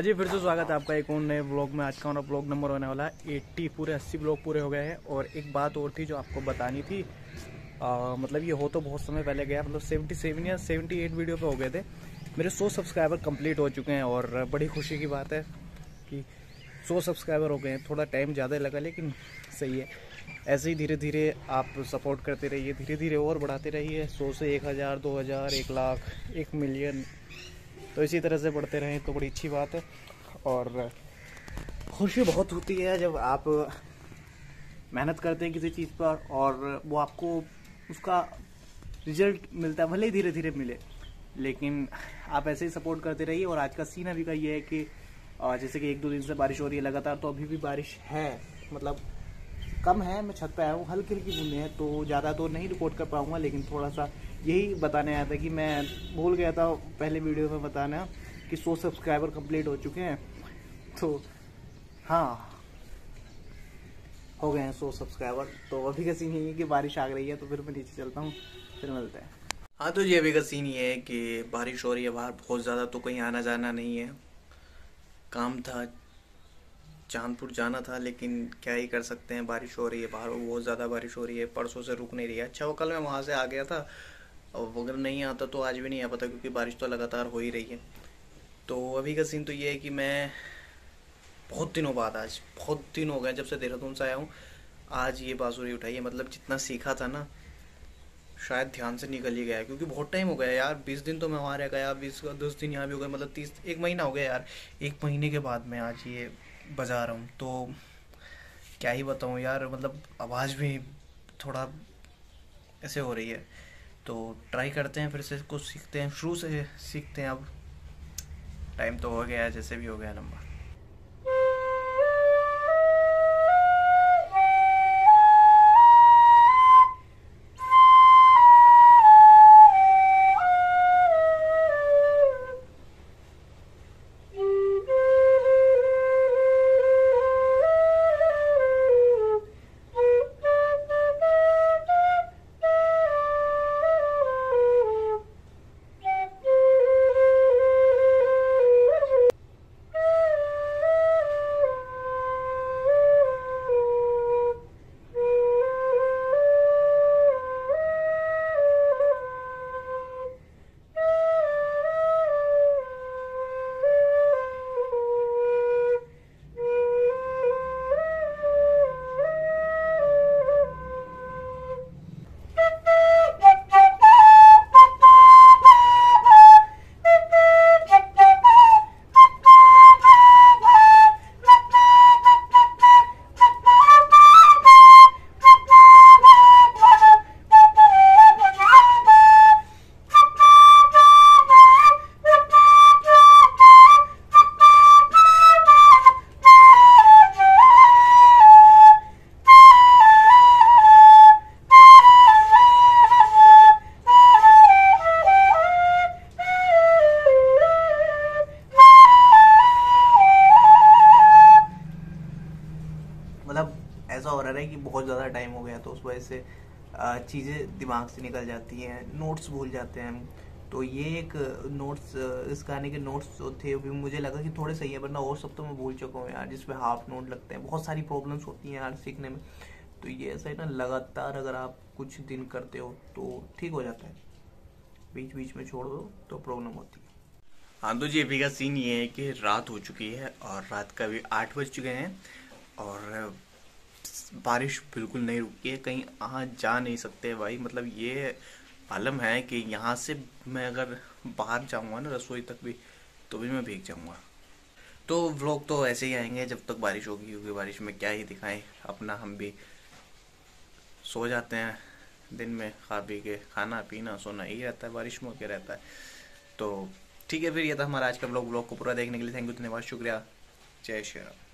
हाँ जी फिर से स्वागत है आपका एक और नए ब्लॉग में। आज का हमारा ब्लॉग नंबर होने वाला है एट्टी पूरे अस्सी ब्लॉग पूरे हो गए हैं। और एक बात और थी जो आपको बतानी थी आ, मतलब ये हो तो बहुत समय पहले गया मतलब सेवेंटी सेवन या सेवेंटी एट वीडियो पे हो गए थे। मेरे सौ सब्सक्राइबर कंप्लीट हो चुके हैं और बड़ी खुशी की बात है कि सौ सब्सक्राइबर हो गए हैं। थोड़ा टाइम ज़्यादा लगा लेकिन सही है। ऐसे ही धीरे धीरे आप सपोर्ट करते रहिए धीरे धीरे और बढ़ाते रहिए। सौ से एक हज़ार दो हज़ार एक लाख एक मिलियन। तो इसी तरह से बढ़ते रहें तो बड़ी अच्छी बात है। और खुशी बहुत होती है जब आप मेहनत करते हैं किसी चीज़ पर और वो आपको उसका रिज़ल्ट मिलता है, भले ही धीरे धीरे मिले, लेकिन आप ऐसे ही सपोर्ट करते रहिए। और आज का सीन अभी का ये है कि जैसे कि एक दो दिन से बारिश हो रही है लगातार तो अभी भी बारिश है। मतलब कम है, मैं छत पे आया हूँ हल्की हल्की बूंदे हैं तो ज़्यादा तो नहीं रिकॉर्ड कर पाऊँगा, लेकिन थोड़ा सा यही बताने आया था कि मैं भूल गया था पहले वीडियो में बताना कि सौ सब्सक्राइबर कंप्लीट हो चुके हैं। तो हाँ। हो गए हैं सौ सब्सक्राइबर। तो अभी का सीन यही है कि बारिश आ रही है तो फिर मैं नीचे चलता हूँ, फिर मिलते हैं। हाँ तो ये अभी का सीन ये है कि बारिश हो रही है बाहर, बहुत ज़्यादा तो कहीं आना जाना नहीं है। काम था, चांदपुर जाना था, लेकिन क्या ही कर सकते हैं, बारिश हो रही है बाहर, बहुत ज़्यादा बारिश हो रही है, परसों से रुक नहीं रही है। अच्छा वो कल मैं वहाँ से आ गया था और अगर नहीं आता तो आज भी नहीं आ पाता क्योंकि बारिश तो लगातार हो ही रही है। तो अभी का सीन तो ये है कि मैं बहुत दिनों बाद आज, बहुत दिन हो गए जब से देहरादून से आया हूँ, आज ये बांसुरी उठाई है। मतलब जितना सीखा था ना, शायद ध्यान से निकल ही गया, क्योंकि बहुत टाइम हो गया यार। बीस दिन तो मैं वहाँ रह गया, बीस दस दिन यहाँ भी हो गए मतलब तीस, एक महीना हो गया यार। एक महीने के बाद मैं आज ये बजा रहा हूँ तो क्या ही बताऊँ यार मतलब आवाज़ भी थोड़ा ऐसे हो रही है। तो ट्राई करते हैं, फिर से कुछ सीखते हैं, शुरू से सीखते हैं अब। टाइम तो हो गया है, जैसे भी हो गया नंबर। रहा है कि बहुत ज़्यादा टाइम हो गया तो उस वजह से चीज़ें दिमाग से निकल जाती हैं नोट्स भूल जाते हैं तो ये एक नोट्स इस गाने के नोट्स जो थे भी मुझे लगा कि थोड़े सही है, वरना और सब तो मैं भूल चुका हूँ यार, जिसमें हाफ़ नोट लगते हैं। बहुत सारी प्रॉब्लम्स होती हैं यार सीखने में। तो ये ऐसा है ना, लगातार अगर आप कुछ दिन करते हो तो ठीक हो जाता है। बीच बीच में छोड़ दो तो प्रॉब्लम होती है। हाँ तो जी, अभी का सीन ये है कि रात हो चुकी है और रात का भी आठ बज चुके हैं और बारिश बिल्कुल नहीं रुकी है, कहीं आ जा नहीं सकते भाई। मतलब ये आलम है कि यहाँ से मैं अगर बाहर जाऊँगा ना रसोई तक भी तो भी मैं भीग जाऊँगा। तो व्लॉग तो ऐसे ही आएँगे, जब तक बारिश होगी, क्योंकि बारिश में क्या ही दिखाएँ, अपना हम भी सो जाते हैं दिन में, खा पी के, खाना पीना सोना, यही रहता है, बारिश में के रहता है। तो ठीक है फिर, ये था हमारा आज का ब्लॉग ब्लॉग को पूरा देखने के लिए थैंक यू धन्यवाद, शुक्रिया, जय श्री राम।